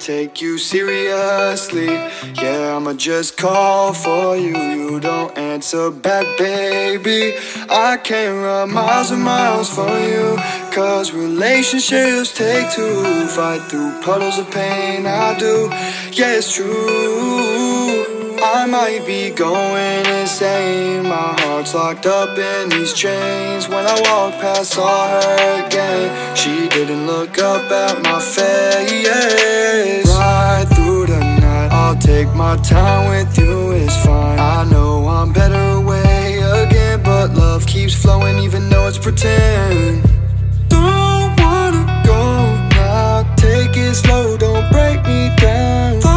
take you seriously. Yeah, I'ma just call for you. You don't answer back, baby. I can't run miles and miles for you. Cause relationships take two. Fight through puddles of pain, I do. Yeah, it's true. I might be going insane. My heart's locked up in these chains. When I walk past, saw her again. She didn't look up at my face. Right through the night, I'll take my time with you, it's fine. I know I'm better away again, but love keeps flowing even though it's pretend. Don't wanna go now, take it slow, don't break me down.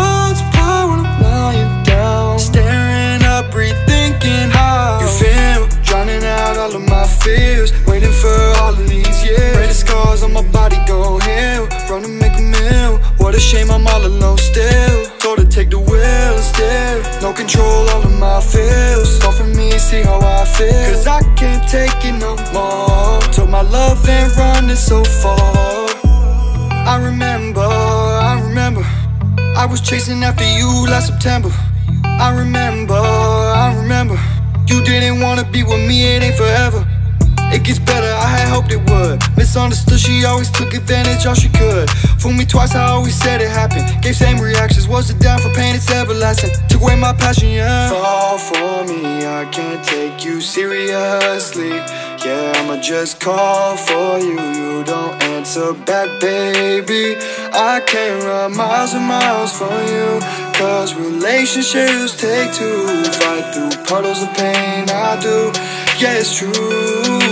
Fears, waiting for all of these years. Pray scars on my body gon' heal, run and make a meal. What a shame I'm all alone still. Told her take the wheel and steer, no control over my feels. Fall for me, see how I feel. Cause I can't take it no more. Told my love ain't running so far. I remember, I remember I was chasing after you last September I remember, I remember You didn't wanna be with me, it ain't forever It gets better, I had hoped it would. Misunderstood, she always took advantage all she could. Fooled me twice, I always said it happened. Gave same reactions, was it down for pain, it's everlasting. Took away my passion, yeah. Fall for me, I can't take you seriously. Yeah, I'ma just call for you You don't answer back, baby. I can't run miles and miles for you Cause relationships take two. Fight through puddles of pain, I do. Yeah, it's true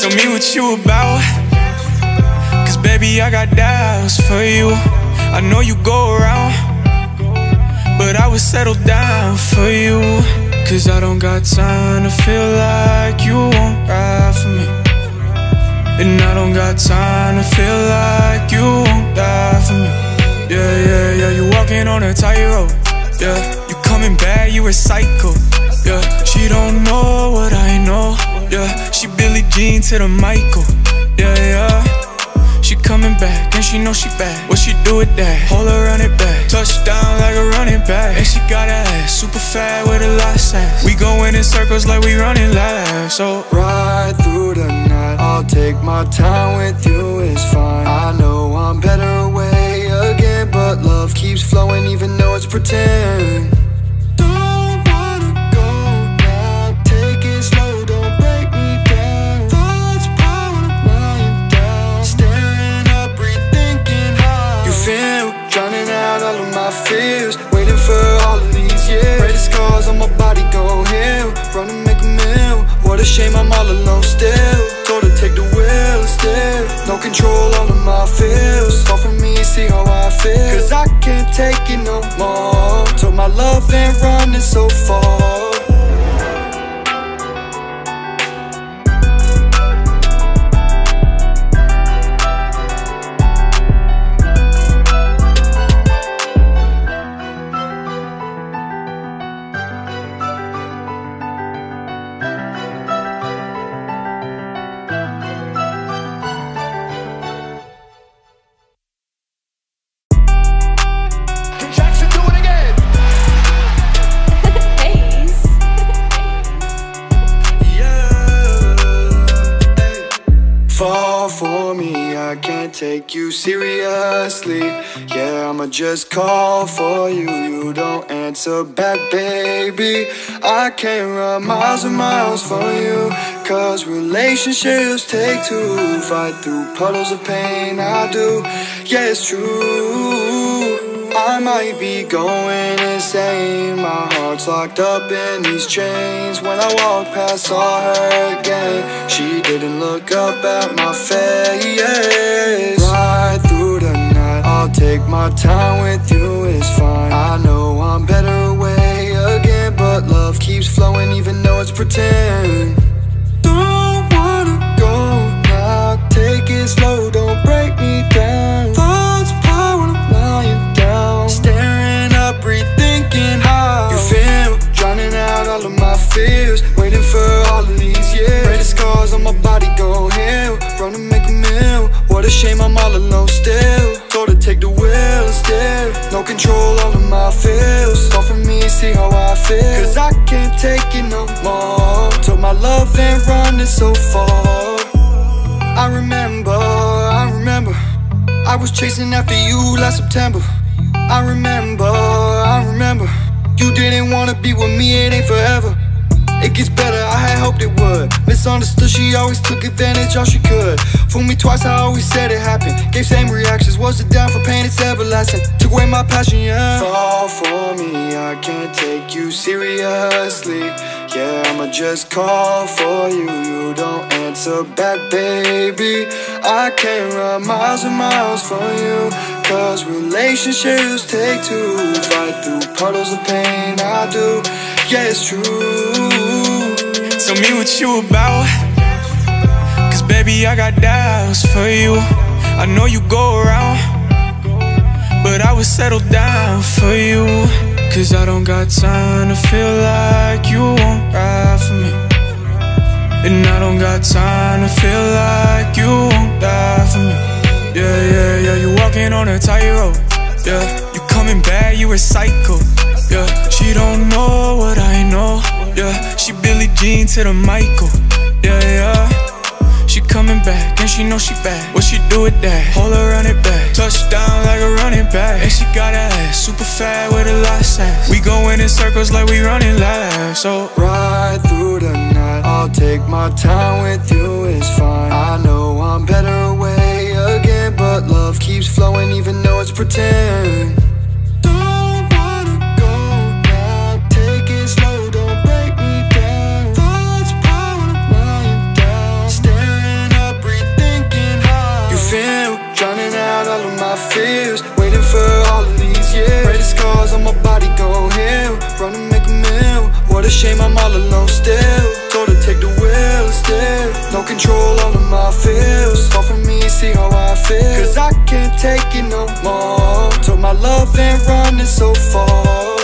Tell me what you about. Cause baby, I got doubts for you. I know you go around, but I would settle down for you. Cause I don't got time to feel like you won't ride for me. And I don't got time to feel like you won't die for me. Yeah, yeah, yeah, you walking on a tightrope. Yeah, you coming back, you a psycho. Yeah, she don't know what I know. Yeah, she Billie Jean to the Michael. Yeah, yeah. She coming back and she know she back. What she do with that? Hold her run it back. Touchdown like a running back. And she got a ass super fat with a lot of sass. We going in circles like we running laps. So Right through the night I'll take my time with you, it's fine I know I'm better away again But love keeps flowing even though it's pretend fears Waiting for all of these years. The scars on my body gon' heal. Run and make a meal. What a shame I'm all alone still. Told her take the wheel and steer No control over my feels. Fall for me, see how I feel. Cause I can't take it no more. Told my love ain't running so far take you seriously. Yeah, I'ma just call for you. You don't answer back, baby. I can't run miles and miles for you. Cause relationships take two. Fight through puddles of pain, I do. Yeah, it's true. I might be going insane. My heart's locked up in these chains. When I walk past, saw her again. She didn't look up at my face. Right through the night, I'll take my time with you, it's fine. I know I'm better away again, but love keeps flowing even though it's pretend. Don't wanna go now, take it slow, don't break me down. Out all of my fears, waiting for all of these years. Pray the scars on my body gon' heal, run and make a meal. What a shame I'm all alone still. Told her take the wheel and steer. No control over my feels. Fall for me, see how I feel. Cause I can't take it no more. Told my love ain't running so far. I remember, I remember. I was chasing after you last September. I remember, I remember. You didn't wanna be with me, it ain't forever. It gets better, I had hoped it would. Misunderstood, she always took advantage, all she could. Fool me twice, I always said it happened. Gave same reactions, was it down for pain, it's everlasting. Took away my passion, yeah. Fall for me, I can't take you seriously. Yeah, I'ma just call for you. You don't answer back, baby. I can't run miles and miles for you. Cause relationships take two. Fight through puddles of pain, I do. Yeah, it's true. Tell me what you about. Cause baby, I got doubts for you. I know you go around. But I would settle down for you. Cause I don't got time to feel like you won't ride for me. And I don't got time to feel like you won't die for me. Yeah, yeah, yeah, you walking on a tightrope. Yeah, you coming back, you a psycho. Yeah, she don't know what I know. Yeah, she Billie Jean to the Michael. Yeah, yeah. She coming back, and she know she bad. What she do with that? Hold her run it back. Touchdown like a running back. And she got a ass super fat with a lot of sass. We going in circles like we running laps. So Ride through the night. I'll take my time with you, it's fine. I know I'm better away but love keeps flowing even though it's pretend. Don't wanna go now. Take it slow, don't break me down. Thoughts lying down. Staring up, rethinking how. You feel drowning out all of my fears. Waiting for all of these years. Pray the scars on my body gon' heal. Run and. What a shame I'm all alone still. Told her take the wheel and steer. No control over my feels. Fall for me, see how I feel. Cause I can't take it no more. Told my love ain't running so far.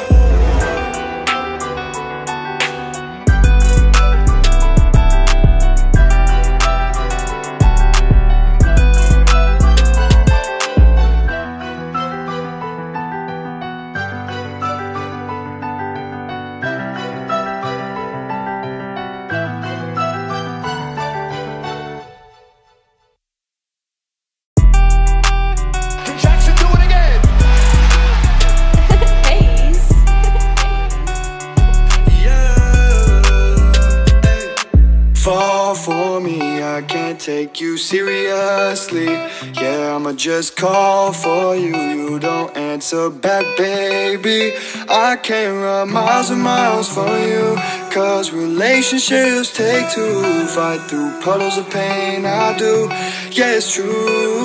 Take you seriously. Yeah, I'ma just call for you. You don't answer back, baby. I can't run miles and miles for you. Cause relationships take two. Fight through puddles of pain, I do. Yeah, it's true.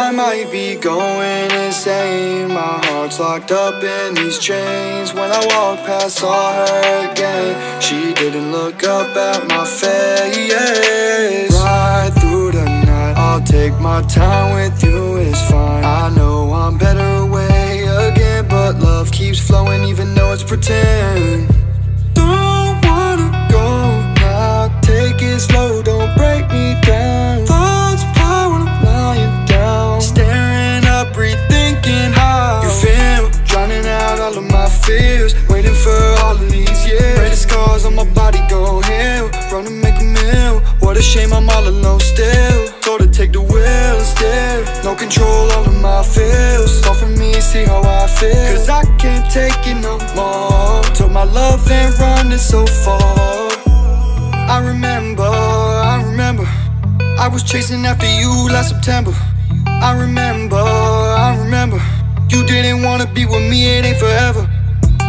I might be going insane. My heart's locked up in these chains. When I walk past, saw her again. She didn't look up at my face. Ride through the night. I'll take my time with you, it's fine. I know I'm better away again, but love keeps flowing even though it's pretend. Scars on my body gon' heal. Run and make a meal. What a shame I'm all alone still. Told her take the wheel and steer. No control over my feels. Fall for me, see how I feel. Cause I can't take it no more. Told my love ain't running so far. I remember, I remember. I was chasing after you last September. I remember, I remember. You didn't wanna be with me, it ain't forever.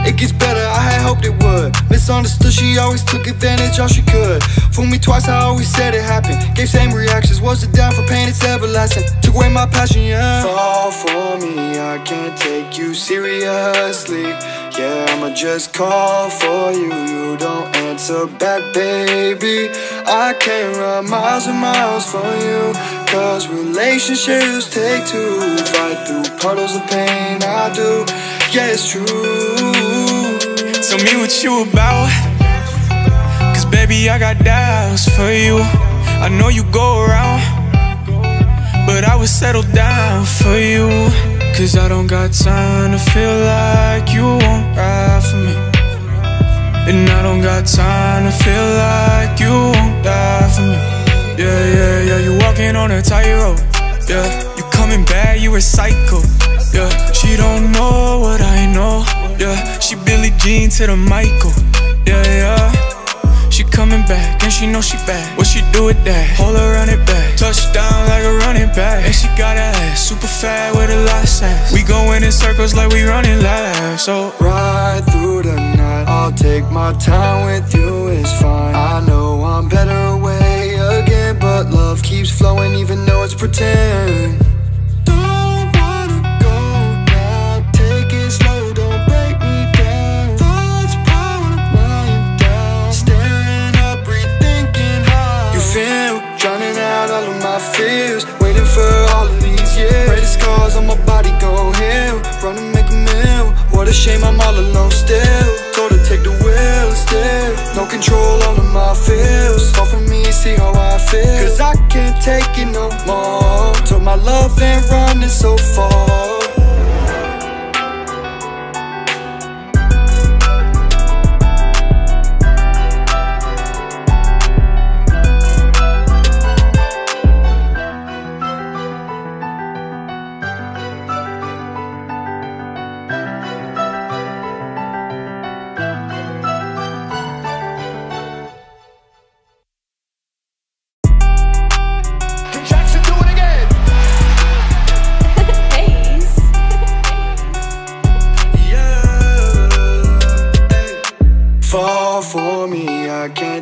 It gets better, I had hoped it would. Misunderstood, she always took advantage, all she could. Fool me twice, I always said it happened. Gave same reactions, was it down for pain, it's everlasting. Took away my passion, yeah. Fall for me, I can't take you seriously. Yeah, I'ma just call for you. You don't answer back, baby. I can't run miles and miles for you. Cause relationships take two. Fight through puddles of pain, I do. Yeah, it's true. Tell me what you about. Cause baby, I got doubts for you. I know you go around. But I would settle down for you. Cause I don't got time to feel like you won't ride for me. And I don't got time to feel like you won't die for me. Yeah, yeah, yeah, you walking on a tightrope. Yeah, you coming back, you a psycho. Yeah, she don't know what I know. Yeah, she Billie Jean to the Michael. Yeah, yeah. She coming back, and she know she back. What she do with that? Hold her run it back. Touchdown like a running back. And she got that ass super fat with a lot of sass. We going in circles like we running laps. So ride through the night. I'll take my time with you, it's fine. I know I'm better away again, but love keeps flowing even though it's pretend. My body go heal. Run and make a meal. What a shame I'm all alone still. Told her take the wheel still. No control all of my feels. Fall for me, see how I feel. Cause I can't take it no more. Told my love ain't running so far.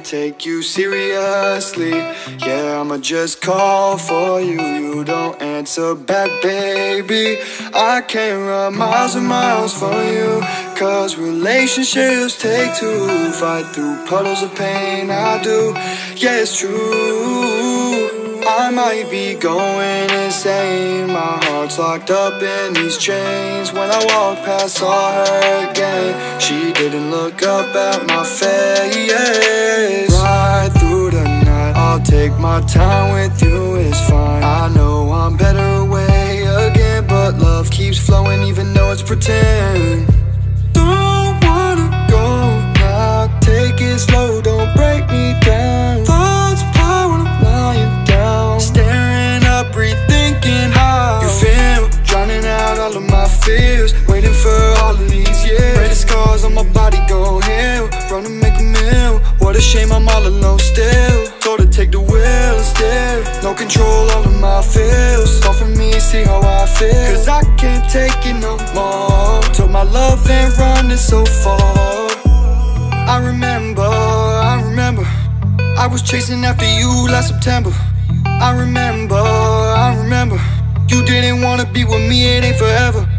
Take you seriously. Yeah, I'ma just call for you. You don't answer back, baby. I can't run miles and miles for you. Cause relationships take two. Fight through puddles of pain, I do. Yeah, it's true. I might be going insane. My heart's locked up in these chains. When I walk past, saw her again. She didn't look up at my face. Ride through the night. I'll take my time with you, it's fine. I know I'm better away again, but love keeps flowing even though it's pretend. Don't wanna go now. Take it slow, don't break me down. Fears. Waiting for all of these years. Pray the scars on my body go heal. Run and make a meal. What a shame I'm all alone still. Told her take the wheel still. No control all of my feels. Fall for me, see how I feel. Cause I can't take it no more. Told my love ain't running so far. I remember, I remember I was chasing after you last September I remember, I remember You didn't wanna be with me, it ain't forever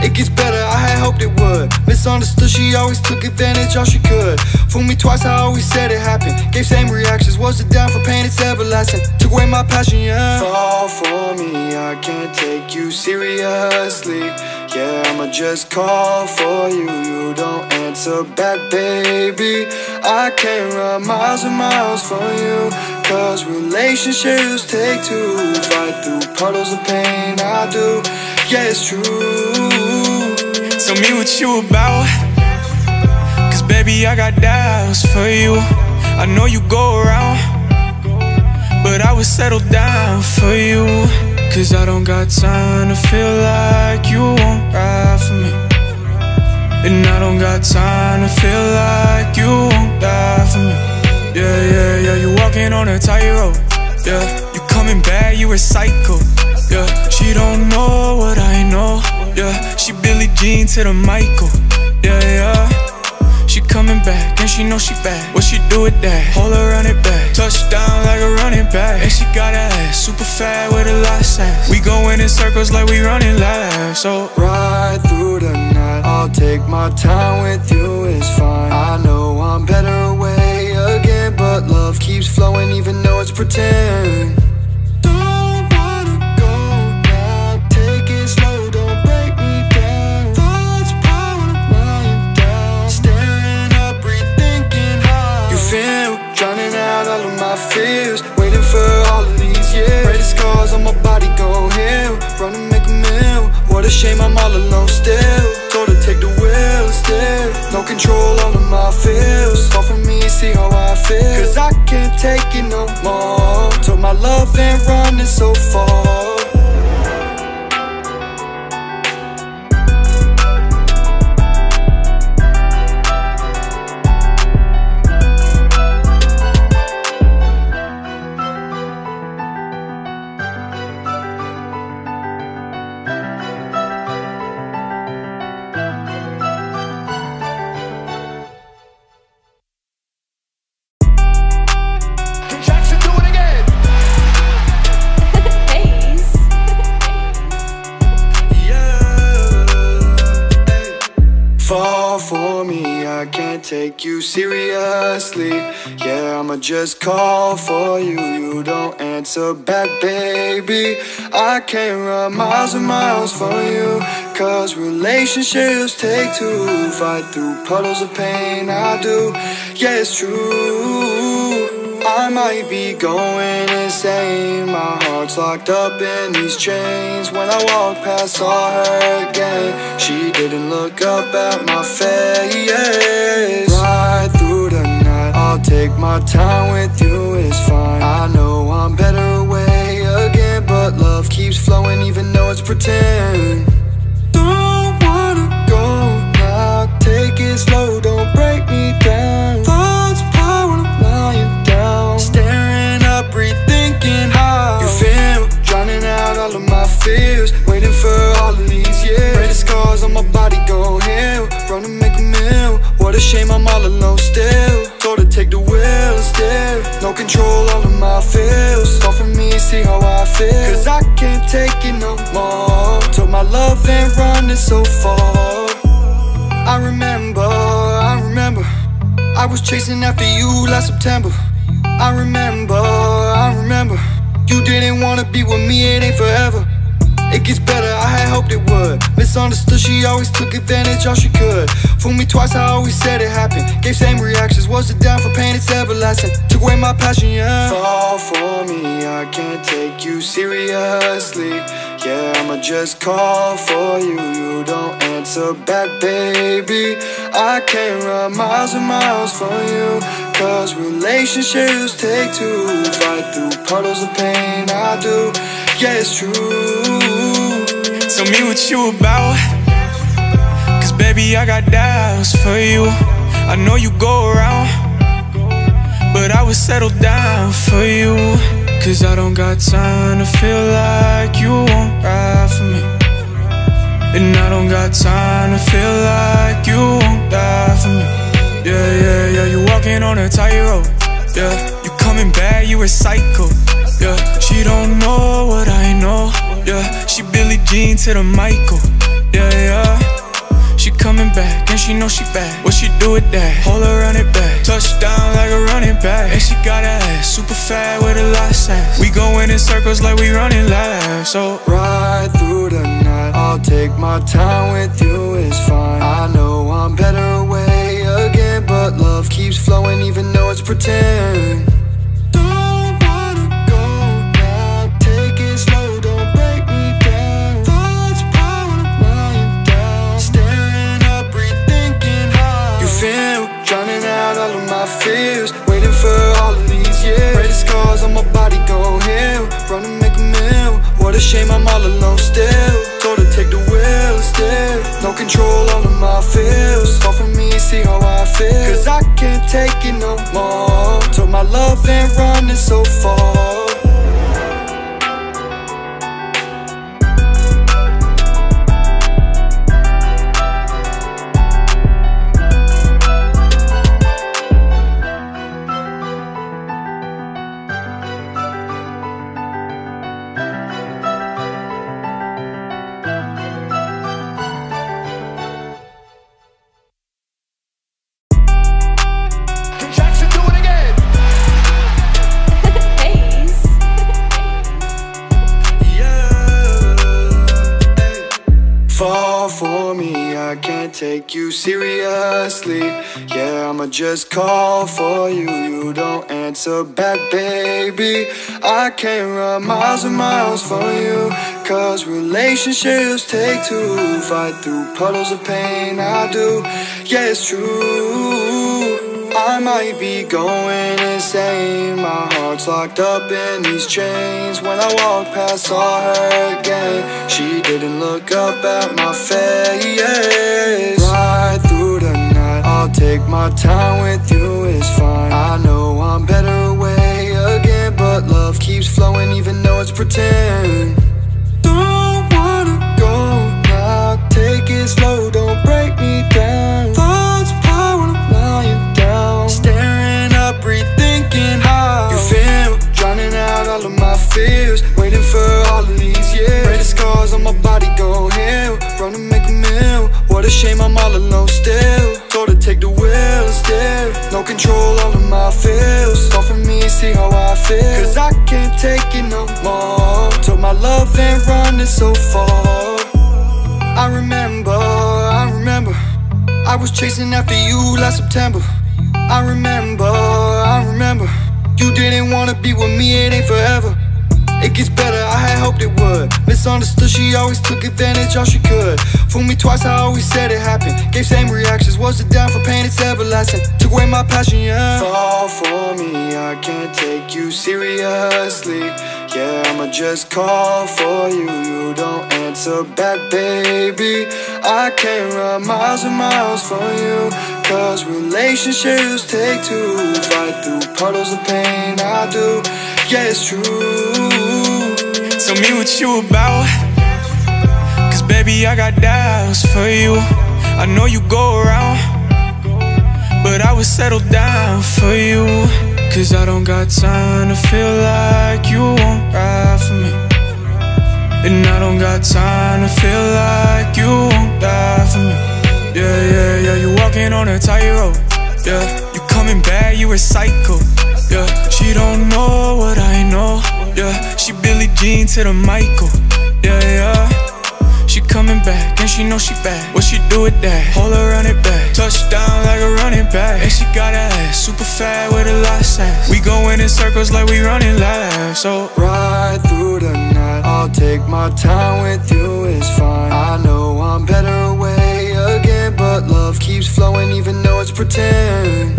It gets better, I had hoped it would. Misunderstood, she always took advantage all she could. Fooled me twice, I always said it happened. Gave same reactions, was it down for pain, it's everlasting. Took away my passion, yeah. Fall for me, I can't take you seriously. Yeah, I'ma just call for you. You don't answer back, baby. I can't run miles and miles for you. Cause relationships take two. Fight through puddles of pain, I do. Yeah, it's true Tell me what you about. Cause baby, I got doubts for you. I know you go around. But I would settle down for you. Cause I don't got time to feel like you won't ride for me. And I don't got time to feel like you won't die for me. Yeah, yeah, yeah, you walking on a tightrope. Yeah, you coming back, you a psycho. Yeah, she don't know what I know. Yeah, she Billie Jean to the Michael. Yeah, yeah. She coming back, and she know she back. What she do with that? Hold her run it back. Touchdown like a running back. And she got that ass super fat with a lot of sass. We going in circles like we running laps. So Ride through the night. I'll take my time with you, it's fine. I know I'm better away again, but love keeps flowing even though it's pretend. body go heal Run and make a meal. What a shame I'm all alone still. Told her take the wheel instead No control all of my feels. Call for me, see how I feel. Cause I can't take it no more. Took my love and running so far. Take you seriously. Yeah, I'ma just call for you. You don't answer back, baby. I can't run miles and miles for you. Cause relationships take two. Fight through puddles of pain, I do. Yeah, it's true. I might be going insane. My heart's locked up in these chains. When I walk past, saw her again. She didn't look up at my face. Ride through the night. I'll take my time with you, it's fine. I know I'm better away again, but love keeps flowing even though it's pretend. Don't wanna go now. Take it slow, don't break me down. Fears. Waiting for all of these years. Pray scars on my body go heal. Run and make a meal. What a shame I'm all alone still. Told her take the wheel instead. No control over my feels. Fall from me, see how I feel. Cause I can't take it no more. Told my love ain't running so far. I remember, I remember I was chasing after you last September I remember, I remember You didn't wanna be with me, it ain't forever It gets better, I had hoped it would. Misunderstood, she always took advantage all she could. Fooled me twice, I always said it happened. Gave same reactions, was it down for pain, it's everlasting. Took away my passion, yeah. Fall for me, I can't take you seriously. Yeah, I'ma just call for you You don't answer back, baby. I can't run miles and miles for you Cause relationships take two. Fight through puddles of pain, I do. Yeah, it's true Tell me what you about. Cause baby, I got doubts for you. I know you go around, but I would settle down for you. Cause I don't got time to feel like you won't ride for me. And I don't got time to feel like you won't die for me. Yeah, yeah, yeah, you walking on a tightrope. Yeah, you coming back, you a psycho. Yeah, she don't know what I know. Yeah, she Billie Jean to the Michael. Yeah, yeah. She coming back and she know she back. What she do with that? Hold her run it back. Touchdown like a running back. And she got a ass super fat with a lot of sass. We going in circles like we running laps. So Ride through the night I'll take my time with you, it's fine I know I'm better away again But love keeps flowing even though it's pretend fears Waiting for all of these years. Pray scars on my body go heal. Run and make a meal. What a shame I'm all alone still. Told her take the wheel instead No control over my feels. Fall from me, see how I feel. Cause I can't take it no more. Told my love ain't running so far take you seriously. Yeah, I'ma just call for you. You don't answer back, baby. I can't run miles and miles for you. Cause relationships take two. Fight through puddles of pain, I do. Yeah, it's true. I might be going insane. My heart's locked up in these chains. When I walk past, saw her again. She didn't look up at my face. Ride through the night. I'll take my time with you, it's fine. I know I'm better away again, but love keeps flowing even though it's pretend. My body go heal. Run to make a meal. What a shame I'm all alone still. Told to take the wheel and steer. No control over my feels. Fall for me, see how I feel. Cause I can't take it no more. Told my love ain't running so far. I remember, I remember I was chasing after you last September I remember, I remember You didn't wanna be with me, it ain't forever it gets better, I had hoped it would. Misunderstood, she always took advantage all she could. Fooled me twice, I always said it happened. Gave same reactions, was it down for pain, it's everlasting. Took away my passion, yeah. Fall for me, I can't take you seriously. Yeah, I'ma just call for you. You don't answer back, baby. I can't run miles and miles for you. Cause relationships take two. Fight through puddles of pain, I do. Yeah, it's true Tell me what you about. Cause baby, I got doubts for you. I know you go around, but I would settle down for you. Cause I don't got time to feel like you won't ride for me. And I don't got time to feel like you won't die for me. Yeah, yeah, yeah, you walking on a tightrope. Yeah, you coming back, you a psycho. Yeah, she don't know what I know. Yeah, she Billie Jean to the Michael. Yeah, yeah. She coming back and she know she bad. What she do with that? Hold her run it back. Touchdown like a running back. And she got a ass super fat with a lot of sass. We going in circles like we running laps. So ride through the night. I'll take my time with you, it's fine. I know I'm better away again, but love keeps flowing even though it's pretend.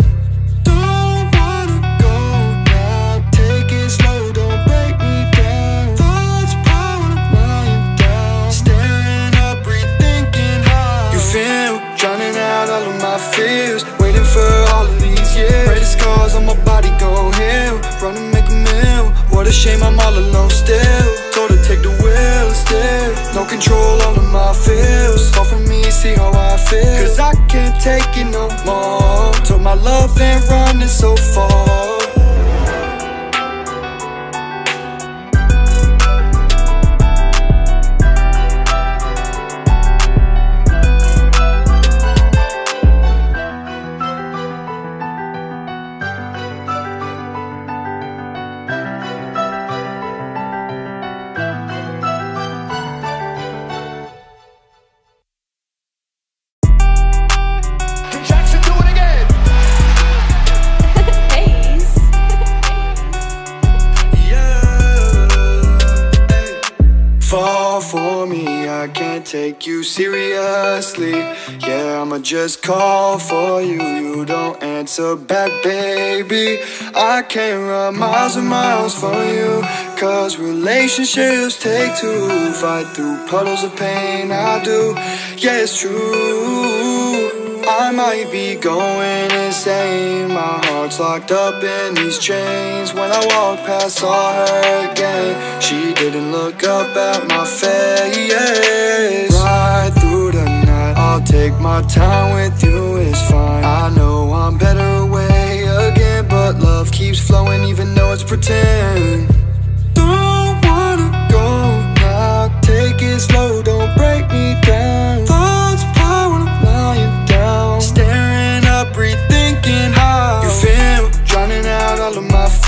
Heal. Run and make a meal. What a shame I'm all alone still. Told to take the wheel and steer. No control over my feels. Fall for me, see how I feel. Cause I can't take it no more. Told my love ain't running so far. Take you seriously. Yeah, I'ma just call for you. You don't answer back, baby. I can't run miles and miles for you. Cause relationships take two. Fight through puddles of pain, I do. Yeah, it's true. I might be going insane. My heart's locked up in these chains. When I walk past, saw her again. She didn't look up at my face. Ride through the night. I'll take my time with you, it's fine. I know I'm better away again, but love keeps flowing even though it's pretend. Don't wanna go now. Take it slow, don't break me down.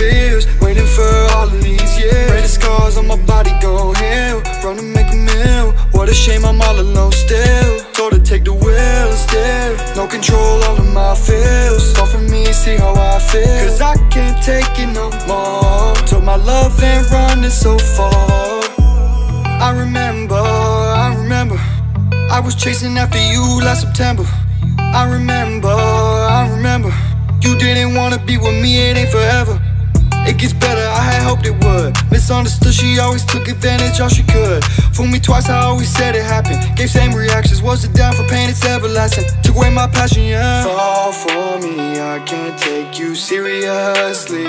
Fears. Waiting for all of these years. Pray scars on my body go heal. Run and make a meal. What a shame I'm all alone still. Told to take the wheel stare No control over my feels Fall for me, see how I feel Cause I can't take it no more Told my love ain't running so far I remember, I remember I was chasing after you last September I remember, I remember You didn't wanna be with me, it ain't forever it gets better, I had hoped it would. Misunderstood, she always took advantage all she could. Fool me twice, I always said it happened. Gave same reactions, was it down for pain, it's everlasting. Took away my passion, yeah. Fall for me, I can't take you seriously.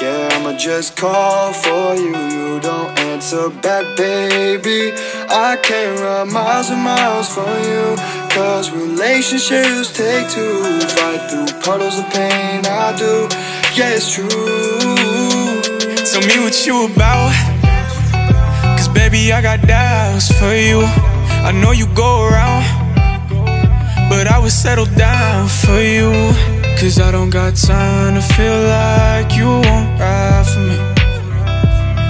Yeah, I'ma just call for you You don't answer back, baby. I can't run miles and miles for you Cause relationships take two. Fight through puddles of pain, I do. Yeah, it's true Tell me what you about. Cause baby, I got doubts for you. I know you go around, but I would settle down for you. Cause I don't got time to feel like you won't ride for me.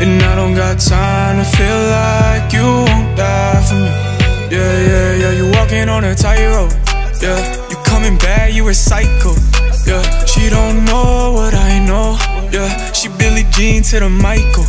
And I don't got time to feel like you won't die for me. Yeah, yeah, yeah, you walking on a tightrope. Yeah, you coming back, you a psycho. Yeah, she don't know what I know. Yeah, she Billie Jean to the Michael.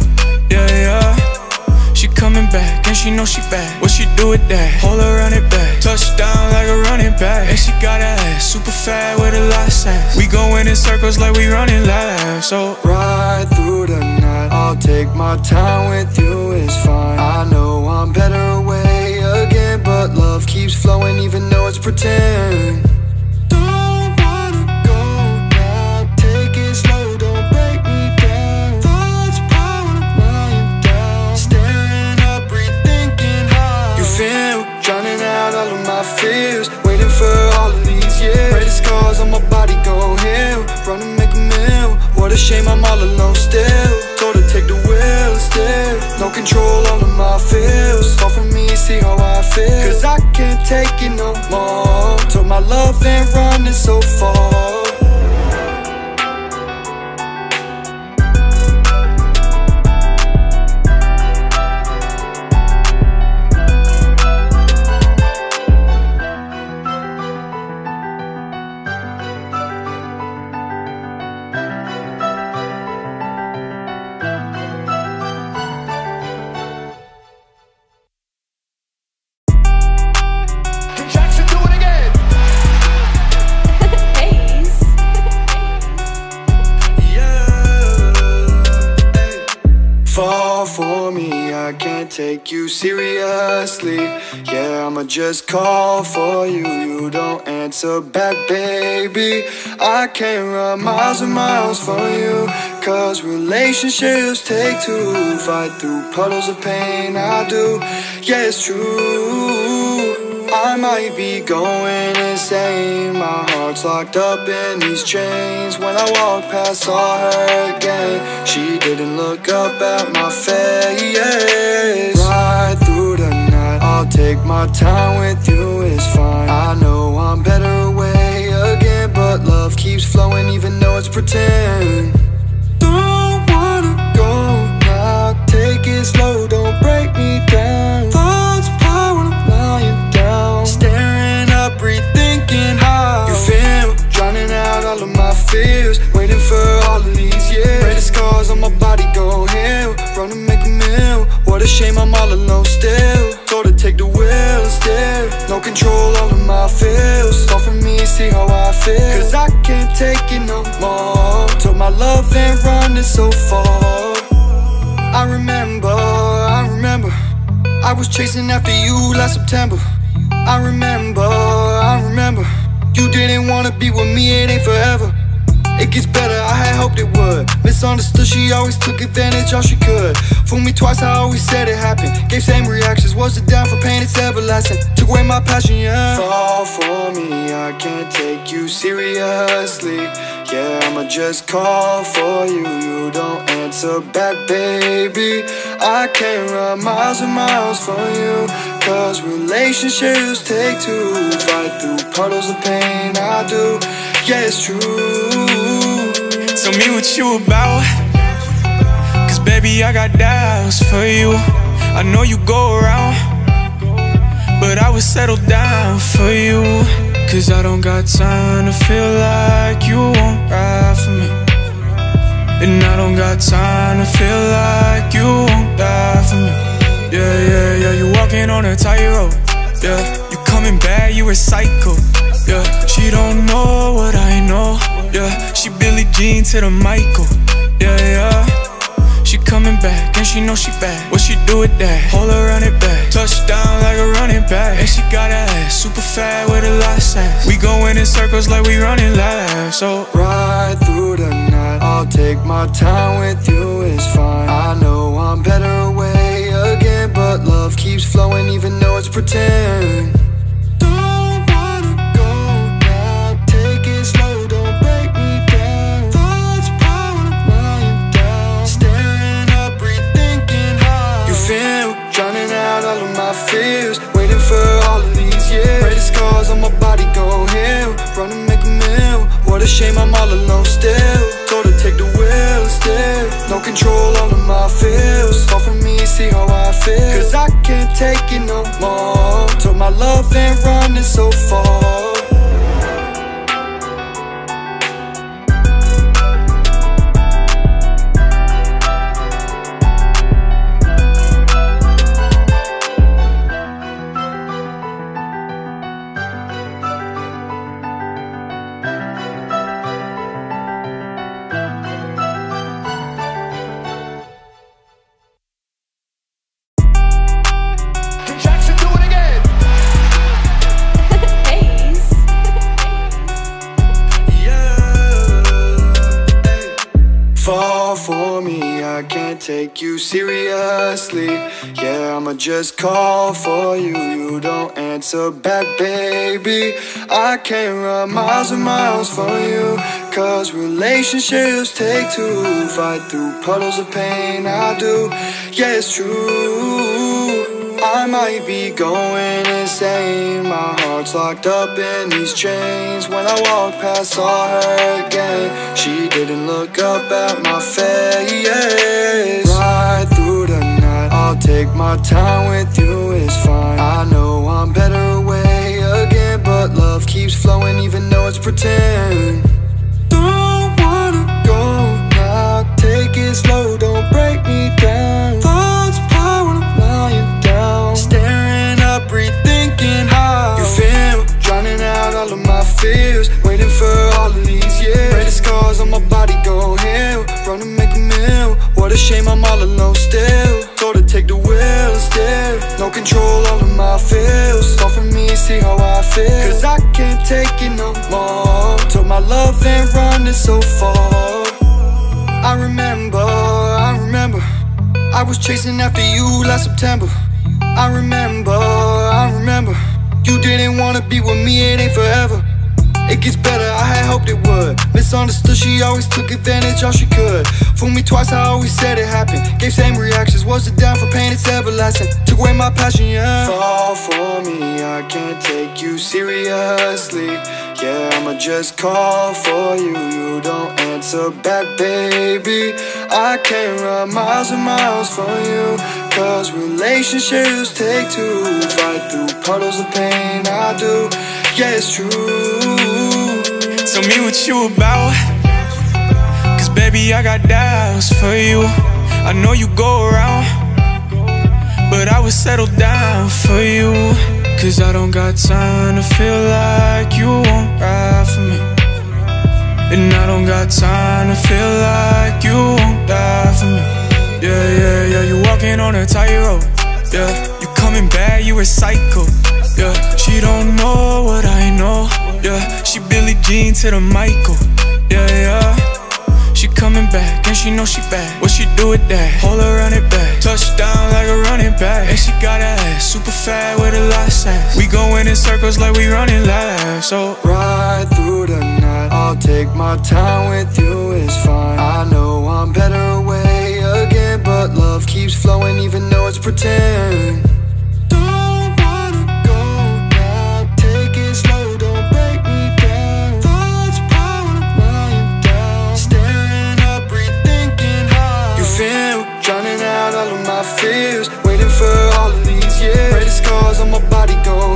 Yeah, yeah. She coming back and she know she bad. What she do with that? Hold her run it back. Touchdown like a running back. And she got a ass super fat with a lot of sass. We going in circles like we running laps. So ride through the night. I'll take my time with you, it's fine. I know I'm better away again, but love keeps flowing even though it's pretend. Of fears. Waiting for all of these years. Pray scars on my body go heal. Run and make a meal. What a shame I'm all alone still. Told her take the wheel instead. No control over my feels. Fall for me, see how I feel. Cause I can't take it no more. Told my love ain't running so far. Take you seriously. Yeah, I'ma just call for you. You don't answer back, baby. I can't run miles and miles for you. Cause relationships take two. Fight through puddles of pain, I do. Yeah, it's true. I might be going insane. My heart's locked up in these chains. When I walk past, saw her again. She didn't look up at my face. Ride through the night. I'll take my time with you, it's fine. I know I'm better away again, but love keeps flowing even though it's pretend. Don't wanna go now. Take it slow, rethinking how you feel. Drowning out all of my fears. Waiting for all of these years. Pray scars on my body go heal. Run and make a meal. What a shame I'm all alone still. Told her take the wheel instead. No control over my feels. Fall for me, see how I feel. Cause I can't take it no more. Told my love ain't running so far. I remember, I remember I was chasing after you last September I remember, I remember. You didn't wanna be with me, it ain't forever. It gets better, I had hoped it would. Misunderstood, she always took advantage all she could. Fool me twice, I always said it happened. Gave same reactions, was it down for pain, it's everlasting. Took away my passion, yeah. Fall for me, I can't take you seriously. Yeah, I'ma just call for you You don't answer back, baby. I can't run miles and miles for you Cause relationships take two Fight through puddles of pain, I do Yeah, it's true Tell me what you about. Cause baby, I got doubts for you. I know you go around, but I would settle down for you. Cause I don't got time to feel like you won't ride for me. And I don't got time to feel like you won't die for me. Yeah, yeah, yeah, you walking on a tightrope. Yeah, you coming back, you a psycho. Yeah, she don't know what I know. Yeah, she Billie Jean to the Michael. Yeah, yeah. She coming back, and she know she bad. What she do with that? Hold her run it back. Touchdown like a running back. And she got that ass super fat with a lot of sass. We going in circles like we running laps. So ride through the night. I'll take my time with you, it's fine. I know I'm better away but love keeps flowing even though it's pretend. Don't wanna go now. Take it slow, don't break me down. Thoughts lying down. Staring up, you feel. Drowning out all of my fears. Waiting for all of these years. Pray the scars on my body go heal. Run and. What a shame I'm all alone still. Told her take the wheel still. No control of my feels. Fall from me, see how I feel. Cause I can't take it no more. Told my love ain't running so far. Take you seriously. Yeah, I'ma just call for you. You don't answer back, baby. I can't run miles and miles for you. Cause relationships take two. Fight through puddles of pain, I do. Yeah, it's true. I might be going insane. My heart's locked up in these chains. When I walked past, saw her again. She didn't look up at my face. Ride through the night. I'll take my time with you, it's fine. I know I'm better away again, but love keeps flowing even though it's pretend. Fears. Waiting for all of these years. Pray scars on my body go heal. Run and make a meal. What a shame I'm all alone still. Told her take the wheel still. No control all of my feels. Fall from me, see how I feel. Cause I can't take it no more. Told my love ain't running so far. I remember, I remember I was chasing after you last September I remember, I remember You didn't wanna be with me, it ain't forever It gets better, I had hoped it would. Misunderstood, she always took advantage all she could. Fooled me twice, I always said it happened. Gave same reactions, was it down for pain, it's everlasting. Took away my passion, yeah. Fall for me, I can't take you seriously. Yeah, I'ma just call for you You don't answer back, baby. I can't run miles and miles for you Cause relationships take two. Fight through puddles of pain, I do. Yeah, it's true Tell me what you about. Cause baby, I got doubts for you. I know you go around, but I would settle down for you. Cause I don't got time to feel like you won't ride for me. And I don't got time to feel like you won't die for me. Yeah, yeah, yeah, you walking on a tightrope. Yeah, you coming back, you a psycho. Yeah, she don't know what I know. Yeah, she Billie Jean to the Michael. Yeah, yeah. She coming back, and she know she bad. What she do with that? Hold her run it back. Touchdown like a running back. And she got that ass super fat with a lot of sass. We going in circles like we running laps. So Ride through the night. I'll take my time with you, it's fine. I know I'm better away again, but love keeps flowing even though it's pretend.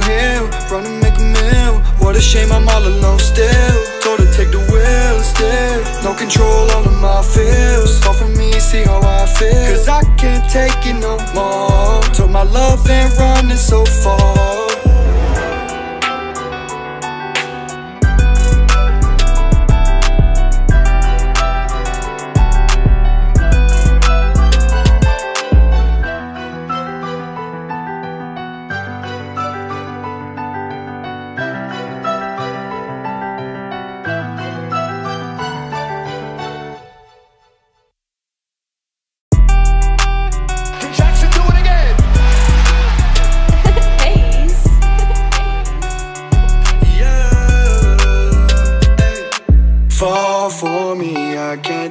Heal. Run and make a meal. What a shame I'm all alone still. Told her take the wheel instead No control over my feels. Fall from me, see how I feel. Cause I can't take it no more. Told my love ain't running so far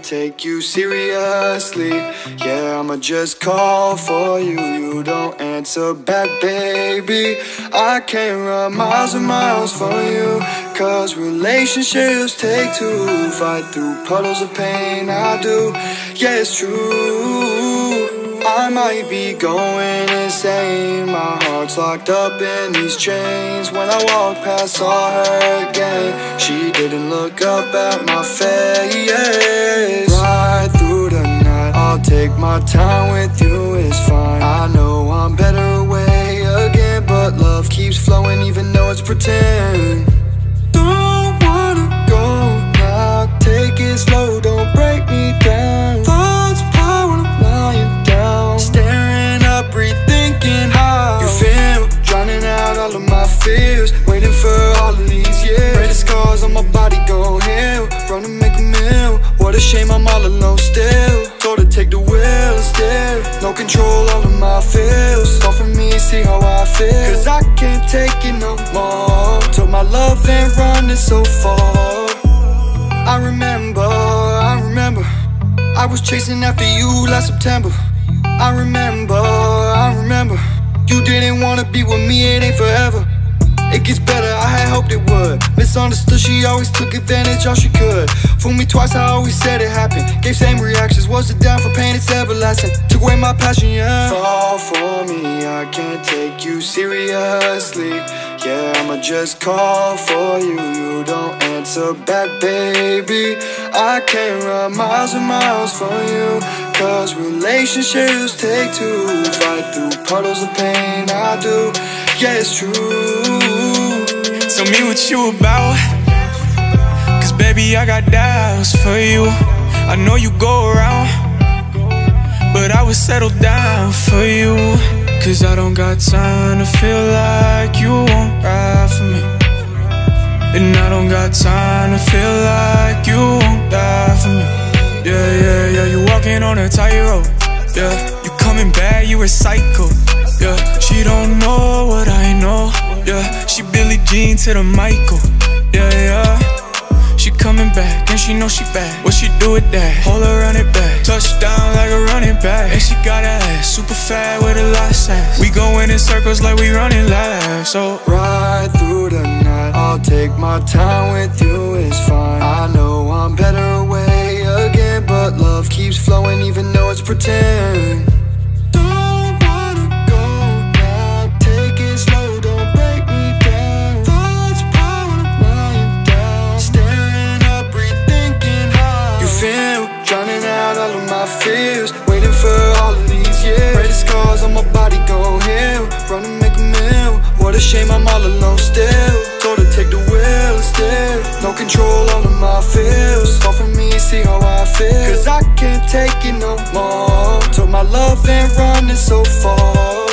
take you seriously. Yeah, I'ma just call for you. You don't answer back, baby. I can't run miles and miles for you. Cause relationships take two. Fight through puddles of pain, I do. Yeah, it's true. I might be going insane. My heart's locked up in these chains. When I walk past, saw her again. She didn't look up at my face. Ride through the night. I'll take my time with you, it's fine. I know I'm better away again, but love keeps flowing even though it's pretend. Don't wanna go now. Take it slow, don't break me down. Out all of my fears. Waiting for all of these years. Pray scars on my body go heal. Run and make a meal. What a shame I'm all alone still. Told her take the wheel instead. No control over my feels. Fall from me, see how I feel. Cause I can't take it no more. Told my love ain't running so far. I remember, I remember I was chasing after you last September I remember, I remember You didn't wanna be with me, it ain't forever. It gets better, I had hoped it would. Misunderstood, she always took advantage all she could. Fool me twice, I always said it happened. Gave same reactions, was it down for pain, it's everlasting. Took away my passion, yeah. Fall for me, I can't take you seriously. Yeah, I'ma just call for you. You don't answer back, baby. I can't run miles and miles for you Cause relationships take two Fight through puddles of pain, I do Yeah, it's true Tell me what you about. Cause baby, I got doubts for you. I know you go around, but I would settle down for you. Cause I don't got time to feel like you won't ride for me. And I don't got time to feel like you won't die for me. Yeah, yeah, yeah, you walking on a tightrope. Yeah, you coming back, you a psycho. Yeah, she don't know what I know. Yeah, she Billie Jean to the Michael. Yeah, yeah. She coming back and she know she bad. What she do with that? Hold her run it back. Touchdown like a running back. And she got a ass super fat with a lot of sass. We going in circles like we running laps. So Ride through the night I'll take my time with you, it's fine I know I'm better away But love keeps flowing even though it's pretend. Don't wanna go Take it slow, don't break me down. Thoughts lying down. Staring up, rethinking how You feel, drowning out all of my fears. Waiting for all of these years. Pray the scars on my body go heal Run and What a shame I'm all alone still. Told her take the wheel instead No control over my feels. Fall from me, see how I feel. Cause I can't take it no more. Told my love ain't running so far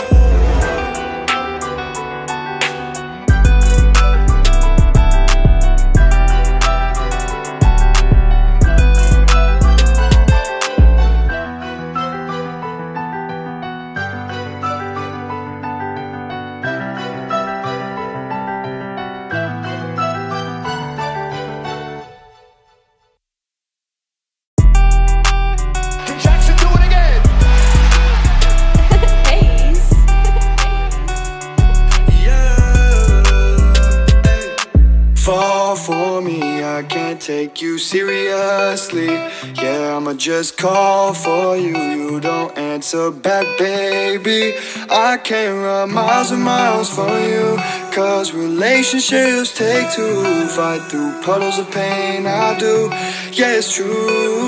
take you seriously. Yeah, I'ma just call for you. You don't answer back, baby. I can't run miles and miles for you. Cause relationships take two. Fight through puddles of pain, I do. Yeah, it's true.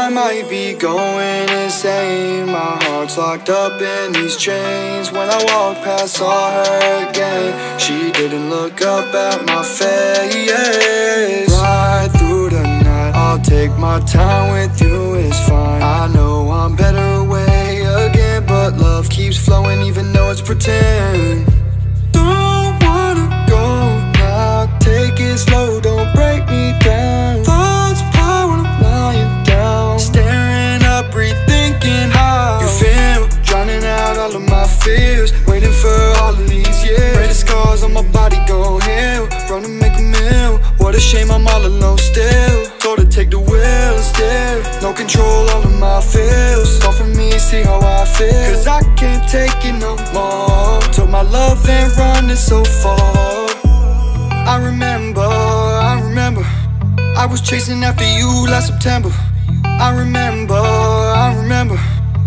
I might be going insane. My heart's locked up in these chains. When I walk past, saw her again. She didn't look up at my face. Ride through the night. I'll take my time with you, it's fine. I know I'm better away again, but love keeps flowing even though it's pretend. My body go heal. Run to make a meal. What a shame I'm all alone still. Told to take the wheel and steer. No control over my feels. Fall for me, see how I feel. Cause I can't take it no more. Told my love ain't running so far. I remember, I remember I was chasing after you last September I remember, I remember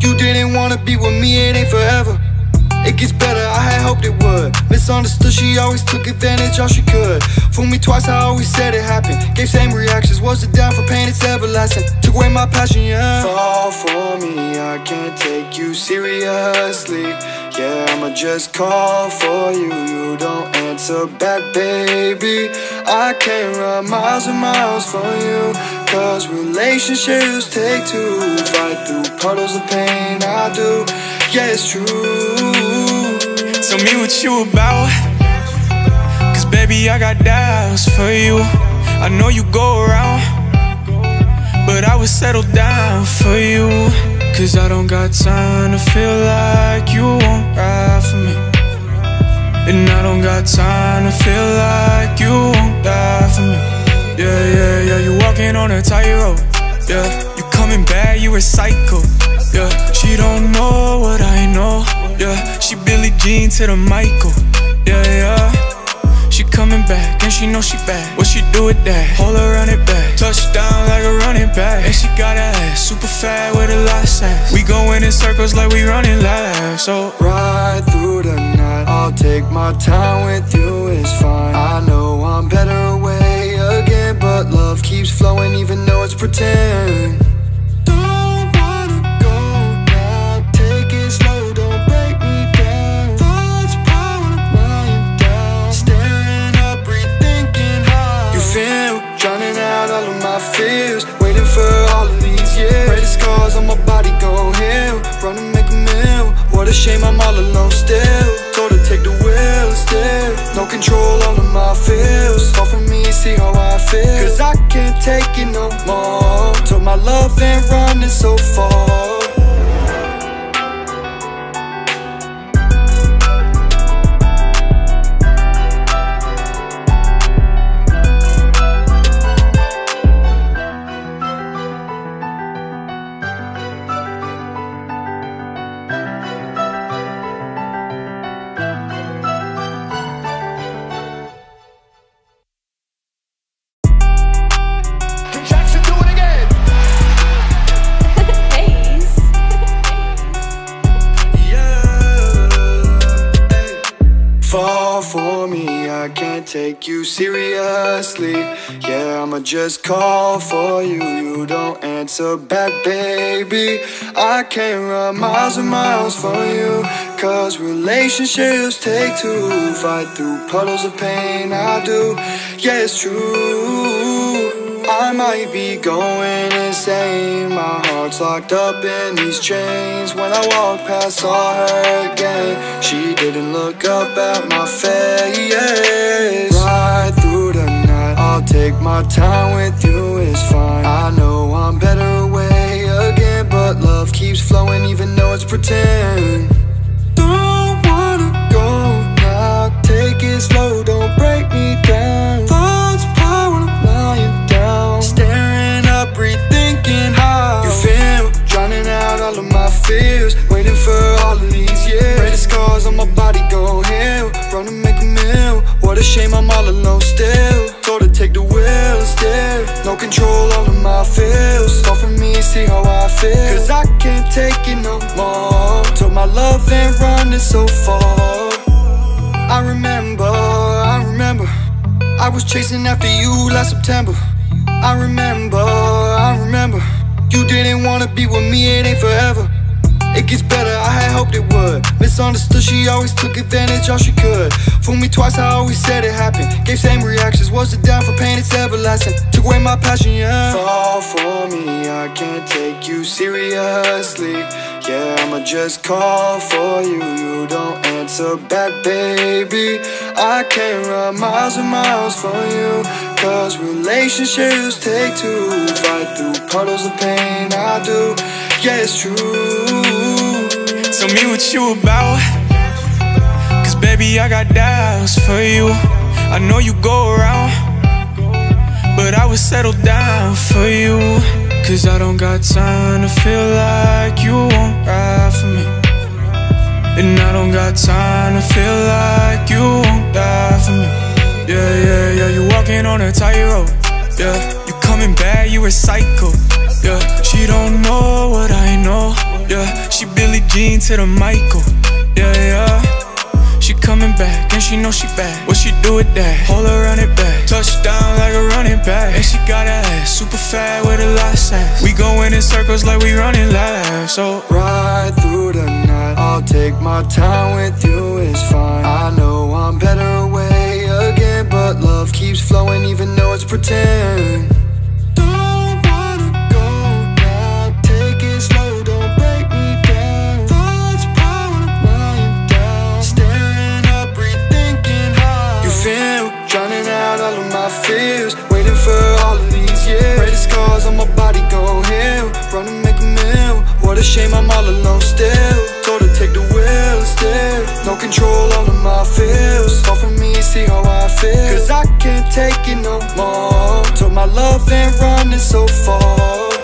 You didn't wanna be with me, it ain't forever it gets better, I had hoped it would. Misunderstood, she always took advantage all she could. Fooled me twice, I always said it happened. Gave same reactions, was it down for pain, it's everlasting. Took away my passion, yeah. Fall for me, I can't take you seriously. Yeah, I'ma just call for you You don't answer back, baby. I can't run miles and miles for you Cause relationships take two. Fight through puddles of pain, I do. Yeah, it's true Tell me what you about. Cause baby, I got doubts for you. I know you go around, but I would settle down for you. Cause I don't got time to feel like you won't ride for me. And I don't got time to feel like you won't die for me. Yeah, yeah, yeah, you walking on a tightrope. Yeah, you coming back, you a psycho. Yeah, she don't know what I know. Yeah, she Billie Jean to the Michael. Yeah, yeah. She coming back and she know she bad. What she do with that? Hold her run it back. Touchdown like a running back. And she got a ass super fat with a lot of sass. We going in circles like we running laps. So Ride through the night. I'll take my time with you, it's fine. I know I'm better away again, but love keeps flowing even though it's pretend. Body go heal. Run and make a meal. What a shame I'm all alone still. Told to take the wheel and steer. No control over my feels. Fall from me, see how I feel. Cause I can't take it no more. Told my love ain't running so far. Take you seriously. Yeah, I'ma just call for you. You don't answer back, baby. I can't run miles and miles for you. Cause relationships take two. Fight through puddles of pain, I do. Yeah, it's true. I might be going insane. My heart's locked up in these chains. When I walk past, saw her again. She didn't look up at my face. Ride through the night. I'll take my time with you, it's fine. I know I'm better away again, but love keeps flowing even though it's pretend. Don't wanna go now. Take it slow, don't break me fears. Waiting for all of these years. Pray scars on my body go heal. Run and make a meal. What a shame I'm all alone still. Told to take the wheel and steer. No control over my feels. Fall from me, see how I feel. Cause I can't take it no more. Told my love ain't running so far. I remember, I remember. I was chasing after you last September. I remember, I remember. You didn't wanna be with me, it ain't forever. It gets better, I had hoped it would. Misunderstood, she always took advantage, all she could. Fool me twice, I always said it happened. Gave same reactions, was it down for pain, it's everlasting. Took away my passion, yeah. Fall for me, I can't take you seriously. Yeah, I'ma just call for you. You don't answer back, baby. I can't run miles and miles for you. Cause relationships take two. Fight through puddles of pain, I do. Yeah, it's true. Tell me what you about. Cause baby, I got doubts for you. I know you go around. But I would settle down for you. Cause I don't got time to feel like you won't ride for me. And I don't got time to feel like you won't die for me. Yeah, yeah, yeah, you walking on a tightrope. Yeah, you coming back, you a psycho. Yeah, she don't know what I know. Yeah, she Billie Jean to the Michael. Yeah, yeah. She coming back, and she know she bad. What she do with that? Hold her run it back. Touchdown like a running back. And she got that ass super fat with a lot of sass. We going in circles like we running laps. So Ride through the night. I'll take my time with you, it's fine. I know I'm better away again, but love keeps flowing even though it's pretend. Heal. Run and make a meal. What a shame I'm all alone still. Told her take the wheel instead. No control all of my feels. Fall from me, see how I feel. Cause I can't take it no more. Told my love ain't running so far.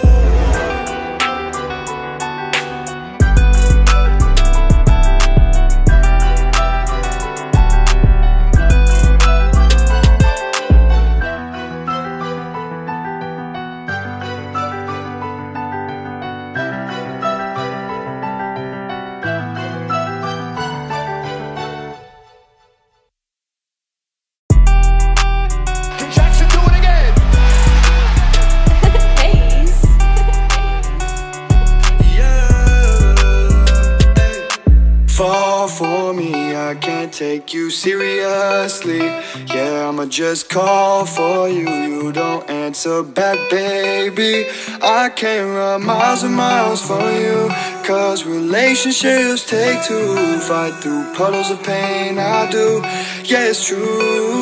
Take you seriously. Yeah, I'ma just call for you. You don't answer back, baby. I can't run miles and miles for you. Cause relationships take two. Fight through puddles of pain, I do. Yeah, it's true.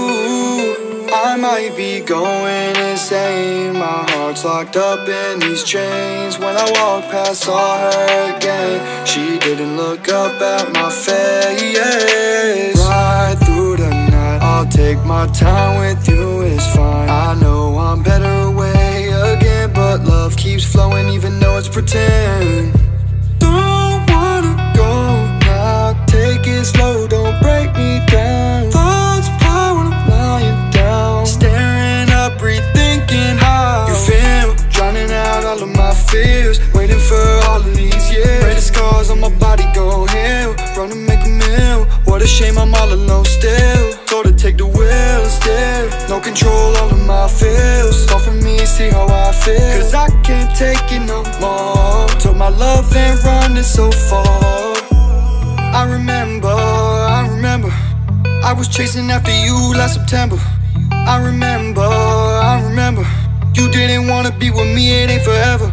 I might be going insane. My heart's locked up in these chains. When I walk past, saw her again. She didn't look up at my face. Ride through the night. I'll take my time with you, it's fine. I know I'm better away again, but love keeps flowing even though it's pretend. Don't wanna go now. Take it slow, don't break me down. Fears. Waiting for all of these years. Pray scars on my body go heal. Run and make a meal. What a shame I'm all alone still. Told her take the wheel instead. No control all of my feels. Fall from me, see how I feel. Cause I can't take it no more. Told my love ain't running so far. I remember, I remember. I was chasing after you last September. I remember, I remember. You didn't wanna be with me, it ain't forever.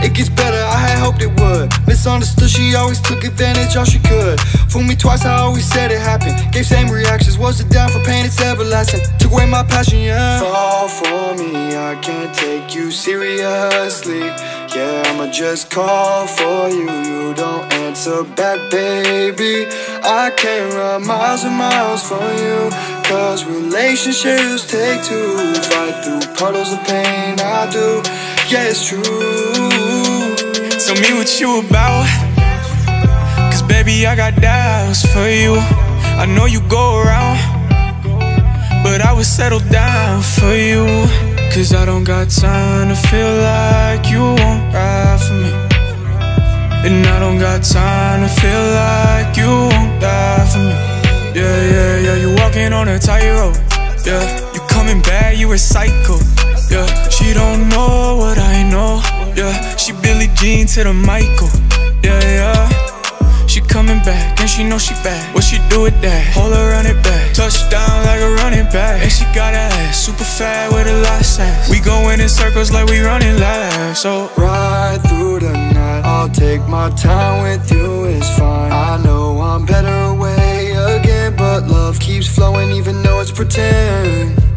It gets better, I had hoped it would. Misunderstood, she always took advantage, all she could. Fool me twice, I always said it happened. Gave same reactions, was it down for pain, it's everlasting. Took away my passion, yeah. Fall for me, I can't take you seriously. Yeah, I'ma just call for you. You don't answer back, baby. I can't run miles and miles for you. Cause relationships take two. Fight through puddles of pain, I do. Yeah, it's true. Tell me what you about. Cause baby, I got doubts for you. I know you go around. But I would settle down for you. Cause I don't got time to feel like you won't ride for me. And I don't got time to feel like you won't die for me. Yeah, yeah, yeah, you walking on a tightrope. Yeah, you coming back, you a psycho. Yeah, she don't know what I know. Yeah, she Billie Jean to the Michael. Yeah, yeah. She coming back, and she know she bad. What she do with that? Hold her run it back. Touchdown like a running back. And she got a ass super fat with a lot of sass. We going in circles like we running laps. So Ride through the night. I'll take my time with you, it's fine. I know I'm better away again, but love keeps flowing even though it's pretend.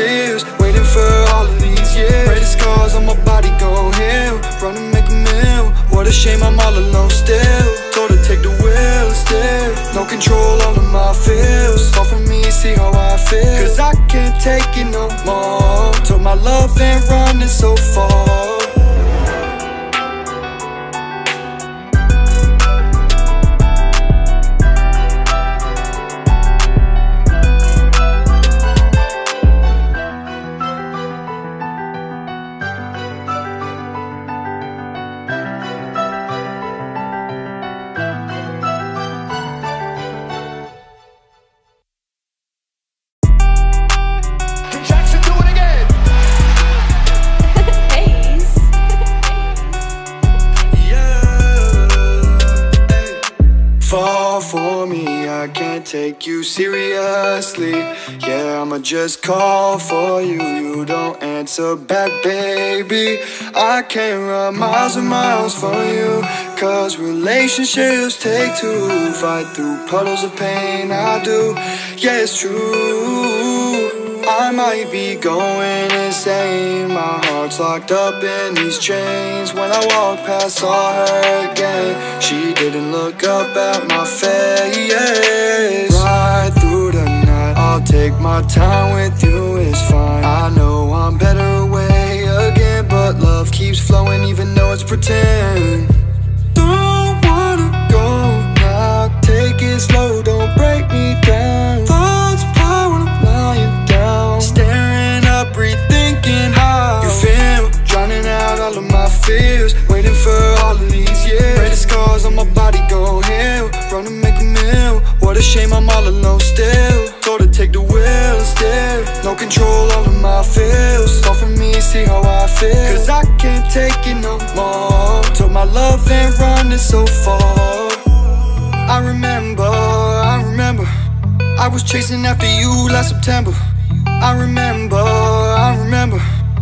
Fears. Waiting for all of these years. Pray scars on my body go heal. Run and make a meal. What a shame I'm all alone still. Told her take the wheel still. No control over my feels. Fall from me, see how I feel. Cause I can't take it no more. Told my love ain't running so far. Take you seriously. Yeah, I'ma just call for you. You don't answer back, baby. I can't run miles and miles for you. Cause relationships take two. Fight through puddles of pain, I do. Yeah, it's true. I might be going insane. My heart's locked up in these chains. When I walk past, saw her again. She didn't look up at my face. Ride through the night. I'll take my time with you, it's fine. I know I'm better away again, but love keeps flowing even though it's pretend. Scars on my body go heal. Run and make a meal. What a shame I'm all alone still. Told her take the wheel still. No control over my feels. Fall from me, see how I feel. Cause I can't take it no more. Told my love ain't running so far. I remember, I remember I was chasing after you last September I remember, I remember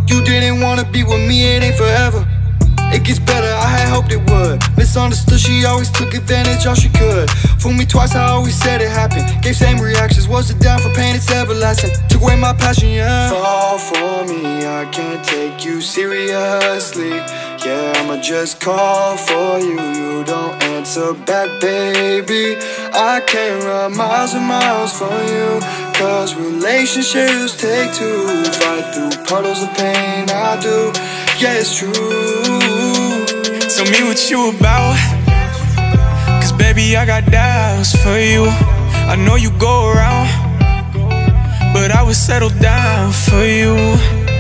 You didn't wanna be with me, it ain't forever It gets better, I had hoped it would. Misunderstood, she always took advantage all she could. Fooled me twice, I always said it happened. Gave same reactions, was it down for pain, it's everlasting. Took away my passion, yeah. Fall for me, I can't take you seriously. Yeah, I'ma just call for you You don't answer back, baby. I can't run miles and miles for you Cause relationships take two. Fight through puddles of pain, I do. Yeah, it's true Tell me what you about. Cause baby, I got doubts for you. I know you go around, but I would settle down for you.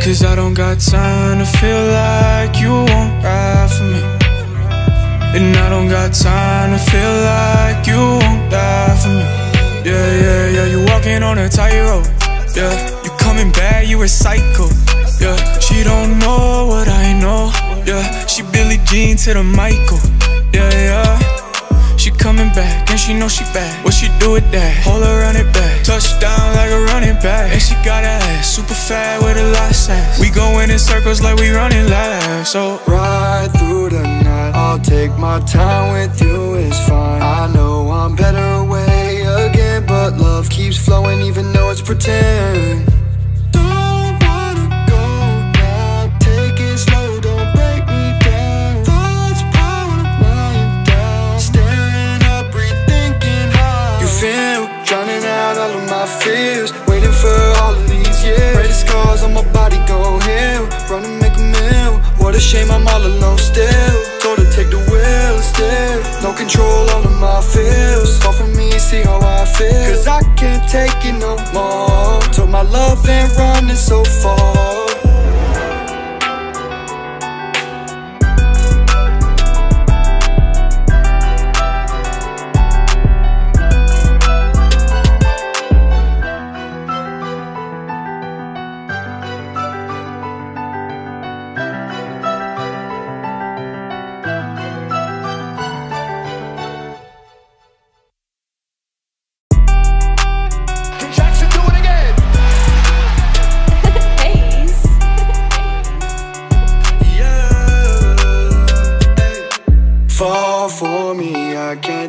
Cause I don't got time to feel like you won't ride for me. And I don't got time to feel like you won't die for me. Yeah, yeah, yeah, you walking on a tightrope. Yeah, you coming back, you a psycho. Yeah, she don't know what I know. Yeah, she Billie Jean to the Michael. Yeah, yeah. She coming back, and she know she bad. What she do with that? Hold her run it back. Touchdown like a running back. And she got a ass super fat with a lot of sass. We going in circles like we running laps. So Ride through the night. I'll take my time with you, it's fine. I know I'm better away again, but love keeps flowing even though it's pretend. A shame I'm all alone still. Told her take the wheel and steer. No control over my feels. Fall from me, see how I feel. Cause I can't take it no more. Told my love ain't running so far.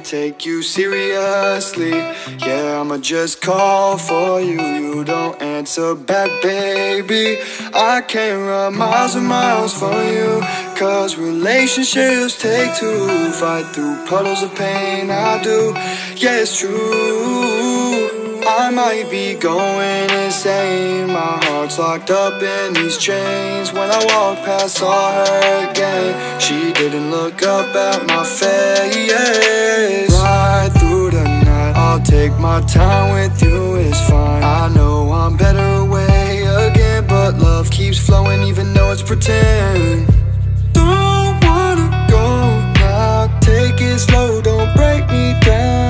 Take you seriously. Yeah, I'ma just call for you. You don't answer back, baby. I can't run miles and miles for you. Cause relationships take two. Fight through puddles of pain, I do. Yeah, it's true. I might be going insane. My heart's locked up in these chains. When I walk past, saw her again. She didn't look up at my face. Ride through the night. I'll take my time with you, it's fine. I know I'm better away again, but love keeps flowing even though it's pretend. Don't wanna go now. Take it slow, don't break me down.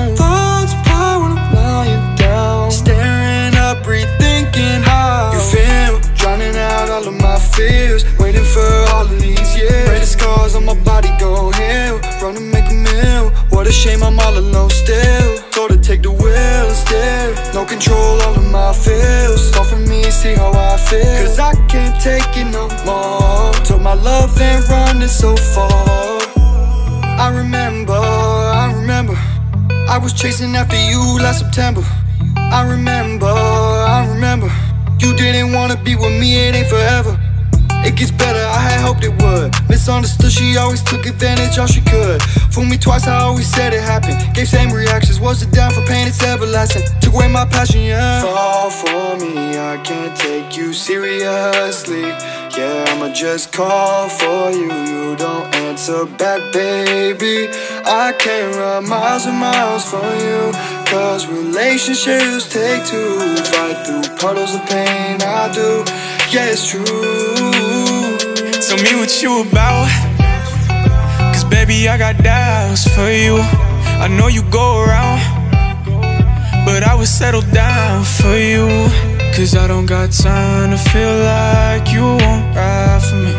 Fears. Waiting for all of these years. Pray scars on my body go heal. Run and make a meal. What a shame I'm all alone still. Told her take the wheel and steer. No control over my feels. Fall from me, see how I feel. Cause I can't take it no more. Told my love ain't running so far. I remember, I remember I was chasing after you last September I remember, I remember You didn't wanna be with me, it ain't forever It gets better, I had hoped it would. Misunderstood, she always took advantage all she could. Fool me twice, I always said it happened. Gave same reactions, was it down for pain, it's everlasting. Took away my passion, yeah. Fall for me, I can't take you seriously. Yeah, I'ma just call for you You don't answer back, baby. I can't run miles and miles for you Cause relationships take two. Fight through puddles of pain, I do. Yeah, it's true Tell me what you about. Cause baby, I got doubts for you. I know you go around, but I would settle down for you. Cause I don't got time to feel like you won't ride for me.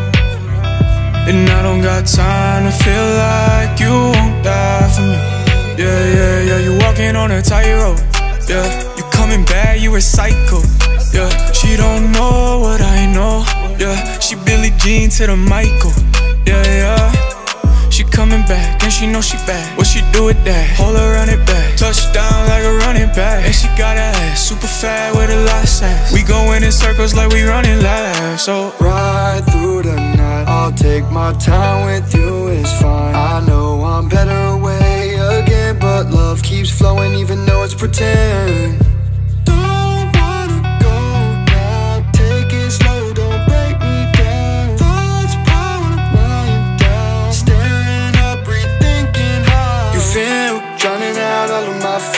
And I don't got time to feel like you won't die for me. Yeah, yeah, yeah, you walking on a tightrope. Yeah, you coming back, you a psycho. Yeah, she don't know what I know. Yeah, she Billie Jean to the Michael. Yeah, yeah. She coming back and she know she bad. What she do with that? Hold her run it back. Touchdown like a running back. And she got a ass super fat with a lot of sass. We going in circles like we running laps. So Ride through the night I'll take my time with you, it's fine I know I'm better away again But love keeps flowing even though it's pretend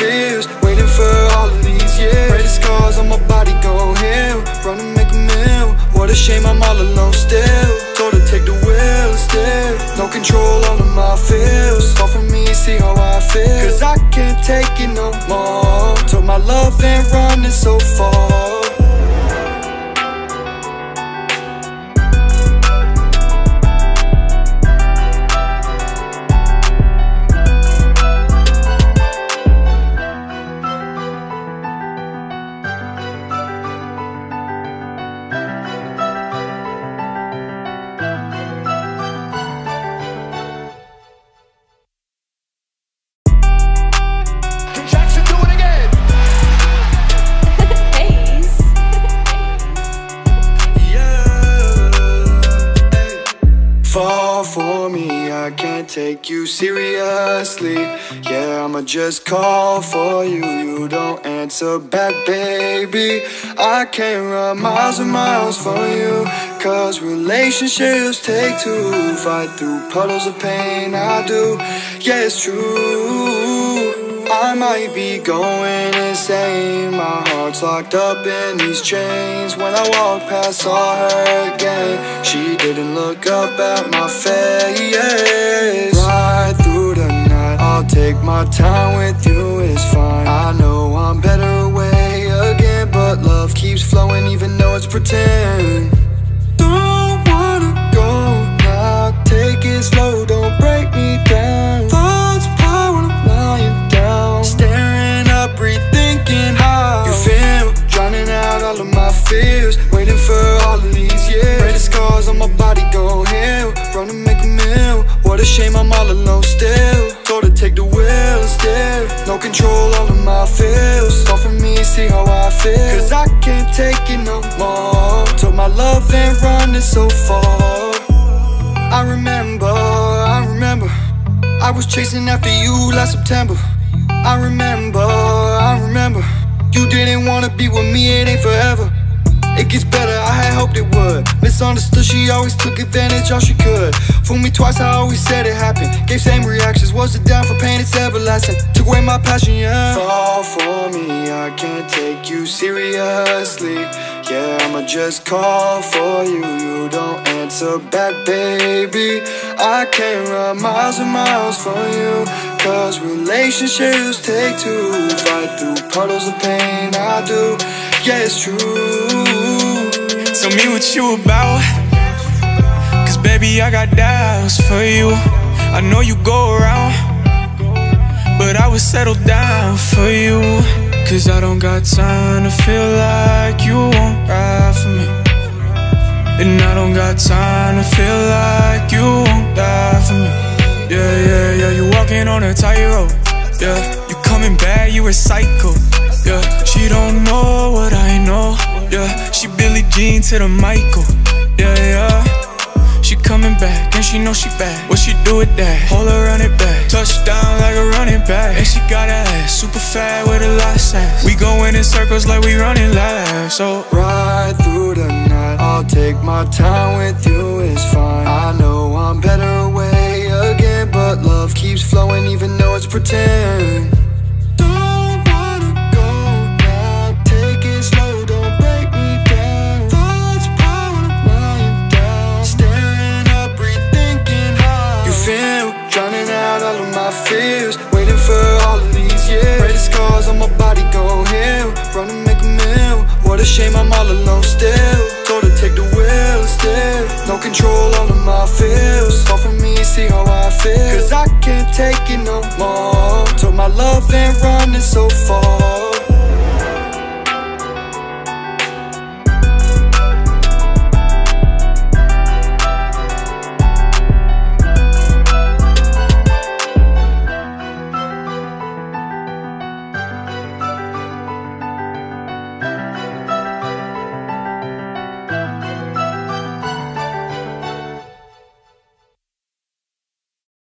of fears Waiting for all of these years. Pray scars on my body go heal. Run and make a meal. What a shame I'm all alone still. Told her take the wheel and steer No control over my feels. Fall from me, see how I feel. Cause I can't take it no more. Told my love ain't running so far take you seriously. Yeah, I'ma just call for you. You don't answer back, baby. I can't run miles and miles for you. Cause relationships take two. Fight through puddles of pain, I do. Yeah, it's true. I might be going insane. My heart's locked up in these chains. When I walk past, saw her again. She didn't look up at my face. Ride through the night. I'll take my time with you, it's fine. I know I'm better away again, but love keeps flowing even though it's pretend. Don't wanna go now. Take it slow, rethinking how you feel. Drowning out all of my fears. Waiting for all of these years. Pray scars on my body go heal. Run and make a meal. What a shame I'm all alone still. Told to take the wheel and steer. No control all of my feels. Fall for me, see how I feel. Cause I can't take it no more. Told my love ain't running so far. I remember, I remember I was chasing after you last September I remember, I remember. You didn't wanna be with me, it ain't forever. It gets better, I had hoped it would. Misunderstood, she always took advantage all she could. Fooled me twice, I always said it happened. Gave same reactions, was it down for pain, it's everlasting. Took away my passion, yeah. Fall for me, I can't take you seriously. Yeah, I'ma just call for you You don't answer back, baby. I can't run miles and miles for you Cause relationships take two Fight through puddles of pain, I do Yeah, it's true Tell me what you about. Cause baby, I got doubts for you. I know you go around, but I would settle down for you. Cause I don't got time to feel like you won't ride for me. And I don't got time to feel like you won't die for me. Yeah, yeah, yeah, you walking on a tightrope. Yeah, you coming back, you a psycho. Yeah, she don't know what I know. Yeah, she Billie Jean to the Michael. Yeah, yeah. She coming back and she know she bad. What she do with that? Hold her run it back. Touchdown like a running back. And she got a ass super fat with a lot of sass. We going in circles like we running laps. So Ride through the night. I'll take my time with you, it's fine. I know I'm better away but love keeps flowing even though it's pretend. Don't wanna go. Take it slow, don't break me down. Thoughts I'm down. Staring up, you feel. Drowning out all of my fears. Waiting for all of these years. Pray the scars on my body go heal. Run and make a meal. What a shame I'm all alone still. Told her take the wheel instead. No control over my feels. Offer me, see how I feel. Cause I can't take it no more. Took my love and running so far.